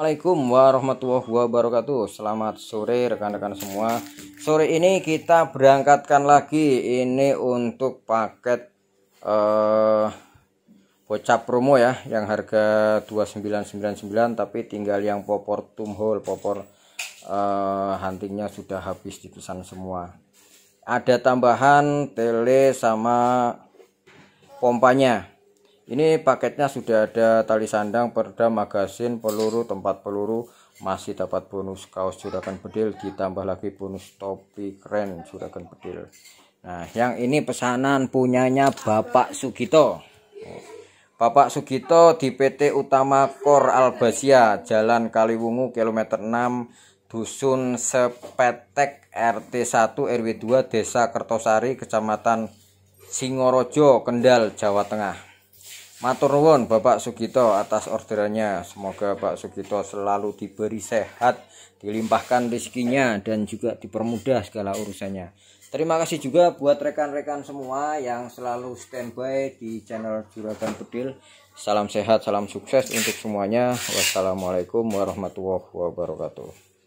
Assalamualaikum warahmatullahi wabarakatuh. Selamat sore rekan-rekan semua. Sore ini kita berangkatkan lagi. Ini untuk paket eh, Bocap promo ya Yang harga 2999 Tapi tinggal yang popor tumhole Popor eh, huntingnya sudah habis dipesan semua. Ada tambahan tele sama pompanya ini paketnya sudah ada tali sandang, perda, magasin, peluru, tempat peluru, masih dapat bonus kaos juragan bedil, ditambah lagi bonus topi keren juragan bedil. Nah, yang ini pesanan punyanya Bapak Sugito. Bapak Sugito di PT Utama Kor Albasia, Jalan Kaliwungu, kilometer 6, Dusun Sepetek, RT 1 RW 2, Desa Kertosari, Kecamatan Singorojo, Kendal, Jawa Tengah. Matur nuwun Bapak Sugito atas orderannya. Semoga Pak Sugito selalu diberi sehat, dilimpahkan rezekinya dan juga dipermudah segala urusannya. Terima kasih juga buat rekan-rekan semua yang selalu standby di channel Juragan Bedil. Salam sehat, salam sukses untuk semuanya. Wassalamualaikum warahmatullahi wabarakatuh.